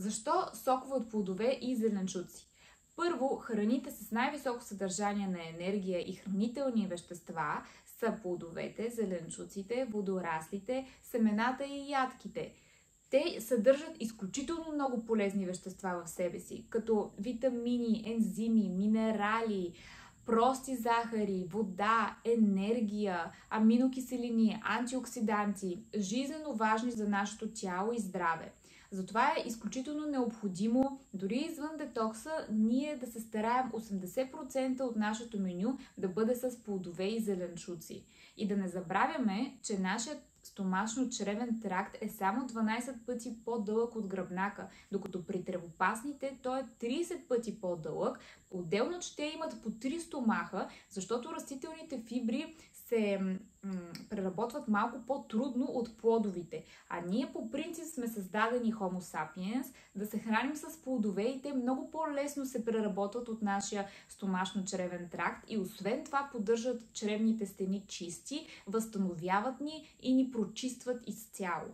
Защо сокове от плодове и зеленчуци? Първо, храните с най-високо съдържание на енергия и хранителни вещества са плодовете, зеленчуците, водораслите, семената и ядките. Те съдържат изключително много полезни вещества в себе си, като витамини, ензими, минерали, прости захари, вода, енергия, аминокиселини, антиоксиданти, жизненно важни за нашето тяло и здраве. Затова е изключително необходимо, дори извън детокса, ние да се стараем 80% от нашето меню да бъде с плодове и зеленчуци. И да не забравяме, че нашият стомашно-чревен тракт е само 12 пъти по-дълъг от гръбнака, докато при тревопасните той е 30 пъти по-дълъг. Отделно, че те имат по 3 стомаха, защото растителните фибри се преработват малко по-трудно от плодовите. А ние по принцип сме създадени Homo sapiens да се храним с плодове и те много по-лесно се преработват от нашия стомашно-чревен тракт и освен това поддържат чревните стени чисти, възстановяват ни и ни прочистват изцяло.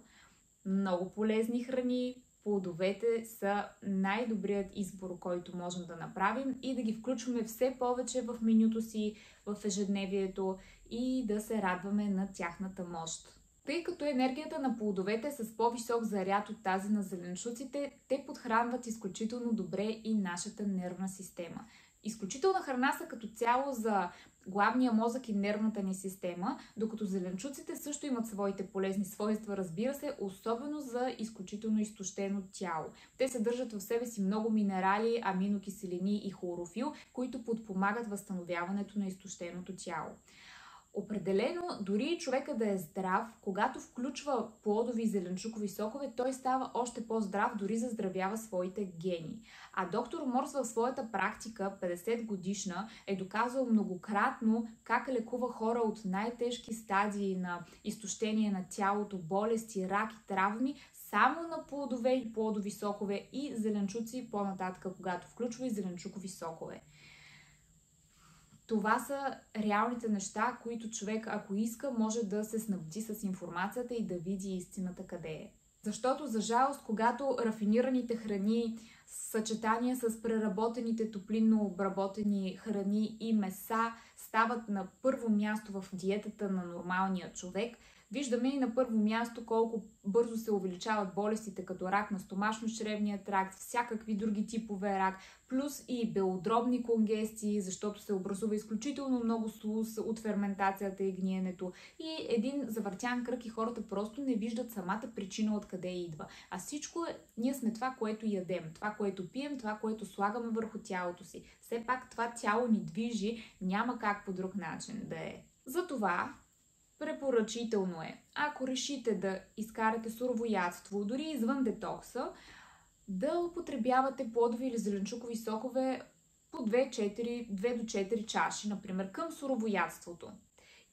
Много полезни храни, плодовете са най-добрият избор, който можем да направим и да ги включваме все повече в менюто си, в ежедневието и да се радваме на тяхната мощ. Тъй като енергията на плодовете е с по-висок заряд от тази на зеленчуците, те подхранват изключително добре и нашата нервна система. Изключителна храна са като цяло за главния мозък и нервната ни система, докато зеленчуците също имат своите полезни свойства, разбира се, особено за изключително изтощено тяло. Те съдържат в себе си много минерали, аминокиселини и хлорофил, които подпомагат възстановяването на изтощеното тяло. Определено, дори човека да е здрав, когато включва плодови и зеленчукови сокове, той става още по-здрав, дори заздравява своите гени. А доктор Морс в своята практика, 50 годишна, е доказал многократно как лекува хора от най-тежки стадии на изтощение на тялото, болести, рак и травми, само на плодове и плодови сокове и зеленчуци по-нататък, когато включва и зеленчукови сокове. Това са реалните неща, които човек, ако иска, може да се снабди с информацията и да види истината къде е. Защото, за жалост, когато рафинираните храни, съчетания с преработените топлинно обработени храни и меса стават на първо място в диетата на нормалния човек, Виждаме и на първо място колко бързо се увеличават болестите като рак на стомашно-чревния тракт, всякакви други типове рак, плюс и белодробни конгестии, защото се образува изключително много слуз от ферментацията и гниенето. И един завъртян кръг и хората просто не виждат самата причина откъде идва. А всичко е, ние сме това, което ядем, това, което пием, това, което слагаме върху тялото си. Все пак това тяло ни движи, няма как по друг начин да е. Затова Препоръчително е, ако решите да изкарате суровоядство, дори извън детокса, да употребявате плодови или зеленчукови сокове по 2, 4, 2 до 4 чаши, например, към суровоядството.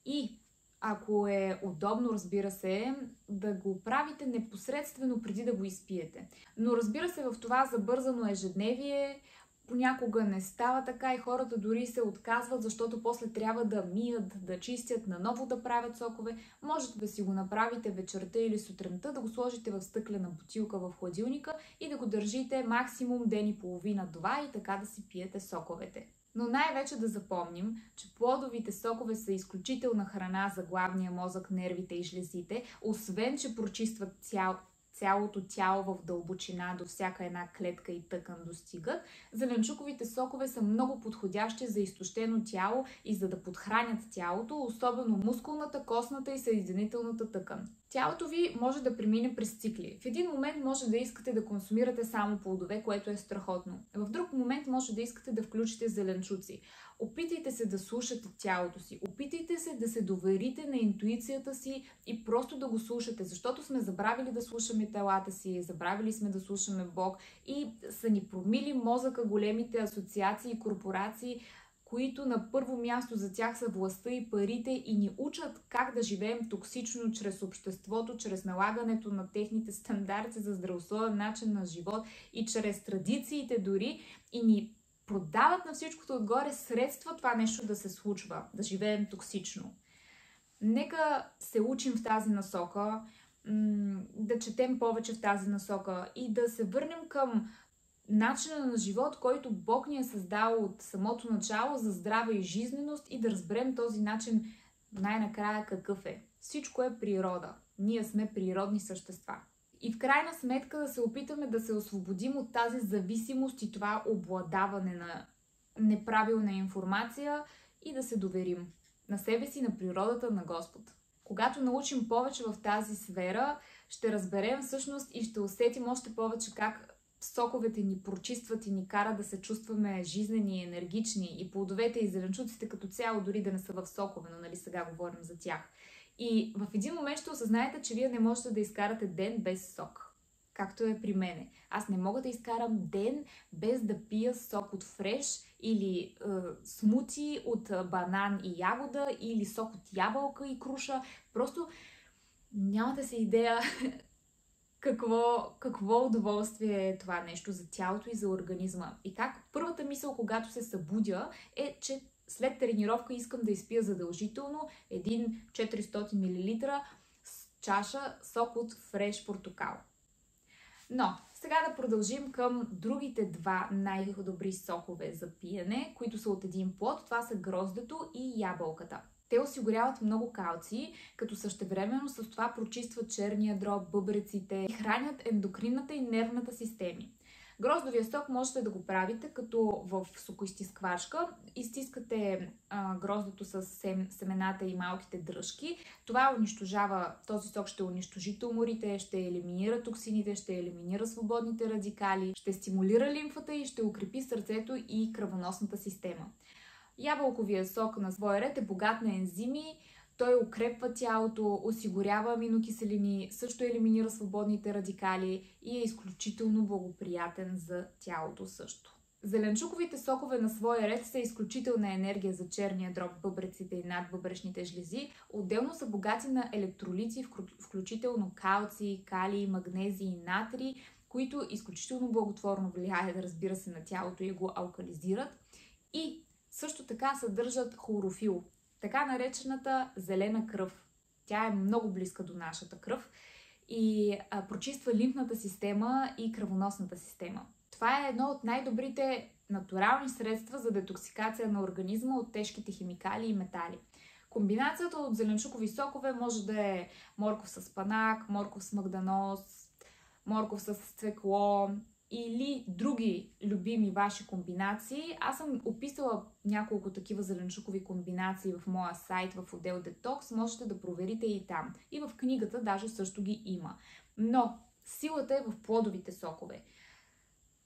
И ако е удобно, разбира се, да го правите непосредствено преди да го изпиете. Но разбира се, в това забързано ежедневие понякога не става така и хората дори се отказват, защото после трябва да мият, да чистят, наново да правят сокове. Можете да си го направите вечерта или сутринта, да го сложите в стъклена бутилка в хладилника и да го държите максимум ден и половина-два и така да си пиете соковете. Но най-вече да запомним, че плодовите сокове са изключителна храна за главния мозък, нервите и жлезите, освен че прочистват цял, цялото тяло в дълбочина до всяка една клетка и тъкан достигат. Зеленчуковите сокове са много подходящи за изтощено тяло и за да подхранят тялото, особено мускулната, костната и съединителната тъкан. Тялото ви може да премине през цикли. В един момент може да искате да консумирате само плодове, което е страхотно. В друг момент може да искате да включите зеленчуци. Опитайте се да слушате тялото си. Опитайте се да се доверите на интуицията си и просто да го слушате, защото сме забравили да слушаме телата си, забравили сме да слушаме Бог и са ни промили мозъка големите асоциации и корпорации, които на първо място за тях са властта и парите и ни учат как да живеем токсично чрез обществото, чрез налагането на техните стандарти за здравословен начин на живот и чрез традициите дори и ни продават на всичкото отгоре средства това нещо да се случва, да живеем токсично. Нека се учим в тази насока, да четем повече в тази насока и да се върнем към начина на живот, който Бог ни е създал от самото начало за здраве и жизненост и да разберем този начин най-накрая какъв е. Всичко е природа. Ние сме природни същества. И в крайна сметка да се опитаме да се освободим от тази зависимост и това обладаване на неправилна информация и да се доверим на себе си, на природата, на Господ. Когато научим повече в тази сфера, ще разберем всъщност и ще усетим още повече как соковете ни прочистват и ни карат да се чувстваме жизнени енергични и плодовете и зеленчуците като цяло, дори да не са в сокове, но нали сега говорим за тях. И в един момент ще осъзнаете, че вие не можете да изкарате ден без сок. Както е при мене. Аз не мога да изкарам ден без да пия сок от фреш или е, смути от банан и ягода или сок от ябълка и круша. Просто нямате си идея какво, какво удоволствие е това нещо за тялото и за организма. И как първата мисъл, когато се събудя, е, че след тренировка искам да изпия задължително един 400 мл чаша сок от фреш портокал. Но, сега да продължим към другите два най-добри сокове за пиене, които са от един плод. Това са гроздето и ябълката. Те осигуряват много калци, като същевременно с това прочистват черния дроб, бъбреците и хранят ендокринната и нервната системи. Гроздовия сок можете да го правите като в сокоизтисквачка. Изтискате а, гроздото с сем, семената и малките дръжки. Това унищожава, този сок ще унищожи туморите, ще елиминира токсините, ще елиминира свободните радикали, ще стимулира лимфата и ще укрепи сърцето и кръвоносната система. Ябълковия сок на своя ред е богат на ензими, той укрепва тялото, осигурява аминокиселини, също елиминира свободните радикали и е изключително благоприятен за тялото също. Зеленчуковите сокове на своя ред са изключителна енергия за черния дроб, бъбреците и надбъбречните жлези. Отделно са богати на електролити, включително калци, калий, магнези и натри, които изключително благотворно влияят, разбира се, на тялото и го алкализират. И също така съдържат хлорофил, така наречената зелена кръв. Тя е много близка до нашата кръв и а, прочиства лимфната система и кръвоносната система. Това е едно от най-добрите натурални средства за детоксикация на организма от тежките химикали и метали. Комбинацията от зеленчукови сокове може да е морков с панак, морков с магданоз, морков с цвекло, или други любими ваши комбинации. Аз съм описала няколко такива зеленчукови комбинации в моя сайт в отдел Detox. Можете да проверите и там. И в книгата даже също ги има. Но силата е в плодовите сокове.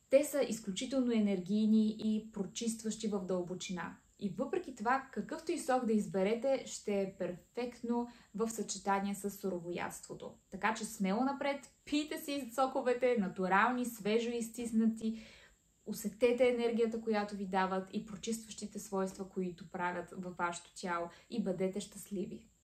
Те са изключително енергийни и прочистващи в дълбочина. И въпреки това, какъвто и сок да изберете, ще е перфектно в съчетание с суровоядството. Така че смело напред, пийте си соковете, натурални, свежо изтиснати, усетете енергията, която ви дават и прочистващите свойства, които правят във вашето тяло и бъдете щастливи.